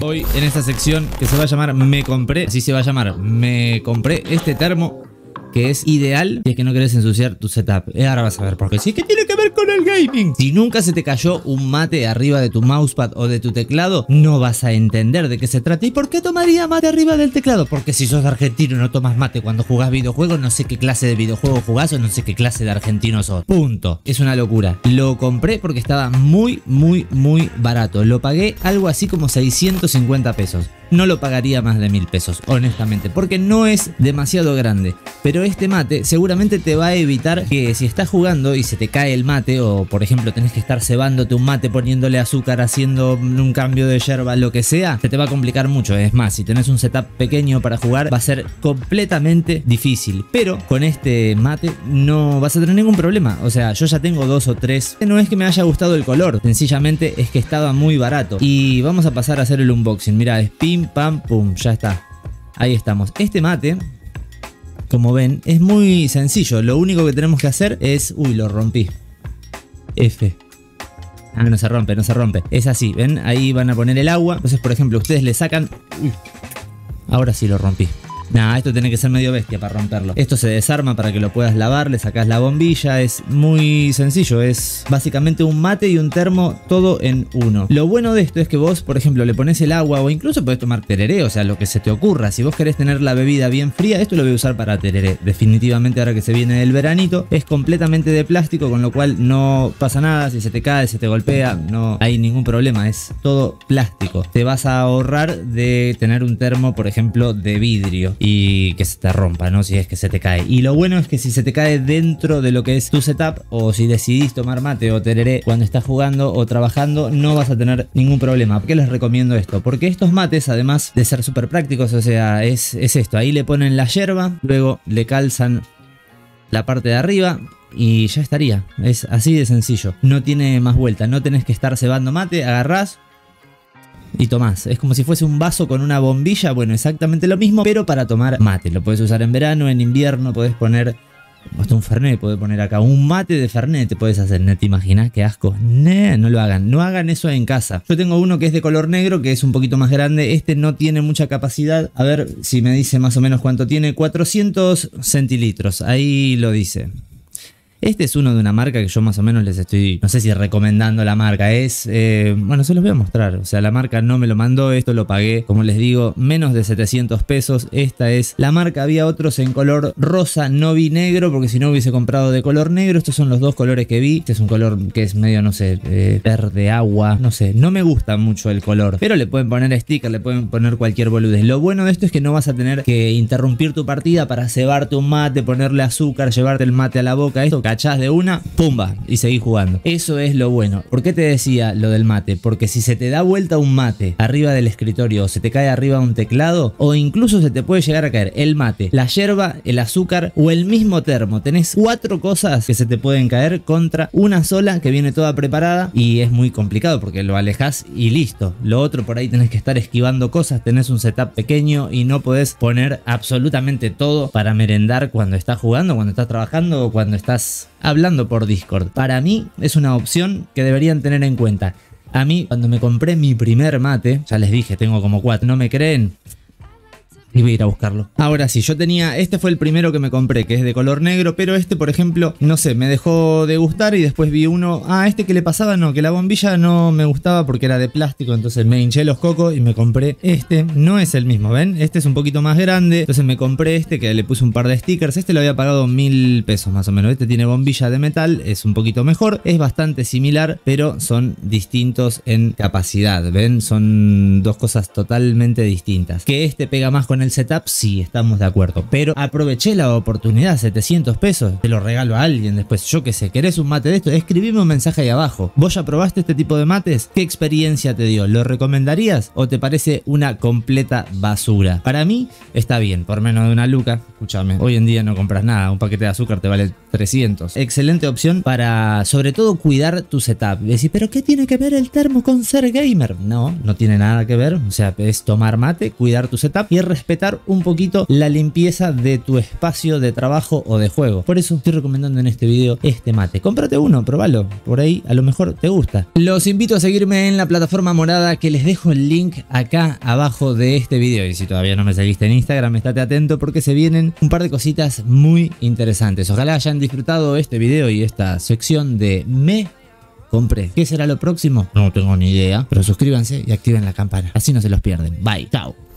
Hoy en esta sección que se va a llamar Me compré, así se va a llamar, me compré este termo que es ideal si es que no querés ensuciar tu setup. Y ahora vas a ver por qué. Sí, ¿qué tiene que ver con el gaming? Si nunca se te cayó un mate arriba de tu mousepad o de tu teclado, no vas a entender de qué se trata. ¿Y por qué tomaría mate arriba del teclado? Porque si sos argentino y no tomas mate cuando jugás videojuegos, no sé qué clase de videojuego jugás o no sé qué clase de argentino sos. Punto. Es una locura. Lo compré porque estaba muy, muy, muy barato. Lo pagué algo así como 650 pesos no lo pagaría más de mil pesos, honestamente, porque no es demasiado grande. Pero este mate seguramente te va a evitar que si estás jugando y se te cae el mate, o por ejemplo tenés que estar cebándote un mate poniéndole azúcar, haciendo un cambio de yerba, lo que sea, se te va a complicar mucho. Es más, si tenés un setup pequeño para jugar, va a ser completamente difícil. Pero con este mate no vas a tener ningún problema. O sea, yo ya tengo dos o tres. No es que me haya gustado el color, sencillamente es que estaba muy barato. Y vamos a pasar a hacer el unboxing. Mira, es pim pam, pum, ya está. Ahí estamos. Este mate, como ven, es muy sencillo. Lo único que tenemos que hacer es... Uy, lo rompí. F. Ah, no se rompe, no se rompe. Es así, ¿ven? Ahí van a poner el agua. Entonces, por ejemplo, ustedes le sacan... Uy. Ahora sí lo rompí. Nah, esto tiene que ser medio bestia para romperlo. Esto se desarma para que lo puedas lavar, le sacas la bombilla, es muy sencillo, es básicamente un mate y un termo todo en uno. Lo bueno de esto es que vos, por ejemplo, le pones el agua o incluso puedes tomar tereré, o sea, lo que se te ocurra. Si vos querés tener la bebida bien fría, esto lo voy a usar para tereré. Definitivamente ahora que se viene el veranito, es completamente de plástico, con lo cual no pasa nada, si se te cae, se te golpea, no hay ningún problema, es todo plástico. Te vas a ahorrar de tener un termo, por ejemplo, de vidrio y que se te rompa, ¿no? Si es que se te cae. Y lo bueno es que si se te cae dentro de lo que es tu setup o si decidís tomar mate o tereré cuando estás jugando o trabajando, no vas a tener ningún problema. ¿Por qué les recomiendo esto? Porque estos mates, además de ser súper prácticos, o sea, es, es esto. Ahí le ponen la yerba, luego le calzan la parte de arriba, y ya estaría. Es así de sencillo. No tiene más vuelta. No tenés que estar cebando mate. Agarrás, y tomás. Es como si fuese un vaso con una bombilla, bueno, exactamente lo mismo, pero para tomar mate. Lo puedes usar en verano, en invierno, puedes poner hasta un Fernet, puedes poner acá un mate de Fernet, te puedes hacer, ¿no te imaginas? Qué asco. no lo hagan, no hagan eso en casa. Yo tengo uno que es de color negro, que es un poquito más grande. Este no tiene mucha capacidad. A ver si me dice más o menos cuánto tiene. 400 centilitros, ahí lo dice. Este es uno de una marca que yo más o menos les estoy, no sé si recomendando la marca. Es, eh, bueno, se los voy a mostrar. O sea, la marca no me lo mandó, esto lo pagué, como les digo, menos de 700 pesos. Esta es la marca. Había otros en color rosa, no vi negro, porque si no hubiese comprado de color negro. Estos son los dos colores que vi. Este es un color que es medio, no sé, eh, verde, agua, no sé. No me gusta mucho el color, pero le pueden poner sticker, le pueden poner cualquier boludez. Lo bueno de esto es que no vas a tener que interrumpir tu partida para cebarte un mate, ponerle azúcar, llevarte el mate a la boca. Esto cachás de una, pumba, y seguís jugando. Eso es lo bueno. ¿Por qué te decía lo del mate? Porque si se te da vuelta un mate arriba del escritorio o se te cae arriba un teclado o incluso se te puede llegar a caer el mate, la yerba, el azúcar o el mismo termo. Tenés cuatro cosas que se te pueden caer contra una sola que viene toda preparada y es muy complicado porque lo alejas y listo. Lo otro por ahí tenés que estar esquivando cosas, tenés un setup pequeño y no podés poner absolutamente todo para merendar cuando estás jugando, cuando estás trabajando o cuando estás hablando por Discord. Para mí es una opción que deberían tener en cuenta. A mí, cuando me compré mi primer mate, ya les dije, tengo como cuatro, ¿no me creen? Y voy a ir a buscarlo. Ahora sí, yo tenía, este fue el primero que me compré, que es de color negro, pero este, por ejemplo, no sé, me dejó de gustar y después vi uno, ah, este que le pasaba, no, que la bombilla no me gustaba porque era de plástico, entonces me hinché los cocos y me compré este. No es el mismo, ¿ven? Este es un poquito más grande, entonces me compré este que le puse un par de stickers. Este lo había pagado mil pesos más o menos. Este tiene bombilla de metal, es un poquito mejor, es bastante similar, pero son distintos en capacidad, ¿ven? Son dos cosas totalmente distintas. Que este pega más el setup, sí, estamos de acuerdo. Pero aproveché la oportunidad, 700 pesos, te lo regalo a alguien después. Yo qué sé, ¿querés un mate de esto? Escribime un mensaje ahí abajo. ¿Vos ya probaste este tipo de mates? ¿Qué experiencia te dio? ¿Lo recomendarías o te parece una completa basura? Para mí está bien, por menos de una luca. Escúchame, hoy en día no compras nada, un paquete de azúcar te vale 300. Excelente opción para, sobre todo, cuidar tu setup. Decís, ¿pero qué tiene que ver el termo con ser gamer? No, no tiene nada que ver. O sea, es tomar mate, cuidar tu setup y respetar un poquito la limpieza de tu espacio de trabajo o de juego. Por eso estoy recomendando en este video este mate. Cómprate uno, probalo. Por ahí a lo mejor te gusta. Los invito a seguirme en la plataforma morada que les dejo el link acá abajo de este video. Y si todavía no me seguiste en Instagram, estate atento porque se vienen un par de cositas muy interesantes. Ojalá hayan disfrutado este video y esta sección de Me compré. ¿Qué será lo próximo? No tengo ni idea. Pero suscríbanse y activen la campana. Así no se los pierden. Bye. Chao.